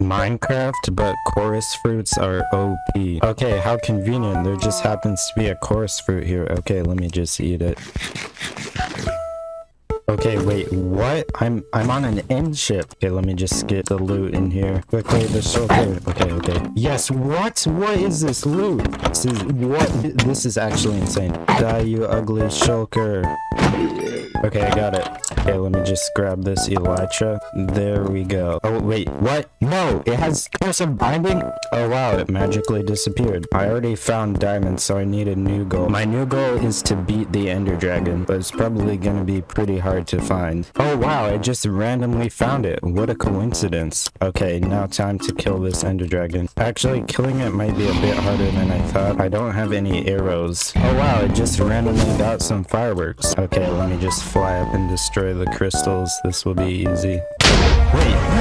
Minecraft, but chorus fruits are OP. Okay, how convenient. There just happens to be a chorus fruit here. Okay, let me just eat it. Okay, wait, what? I'm I'm on an end ship. Okay, let me just get the loot in here. Quickly, the shulker. Okay, okay. Yes, what? What is this loot? This is what? This is actually insane. Die, you ugly shulker. Okay, I got it. Okay, let me just grab this Elytra. There we go. Oh, wait, what? No, it has of binding? Oh, wow, it magically disappeared. I already found diamonds, so I need a new goal. My new goal is to beat the Ender Dragon, but it's probably gonna be pretty hard to find. Oh, wow, I just randomly found it. What a coincidence. Okay, now time to kill this Ender Dragon. Actually, killing it might be a bit harder than I thought. I don't have any arrows. Oh, wow, I just randomly got some fireworks. Okay, let me just fly up and destroy the crystals. This will be easy. Wait,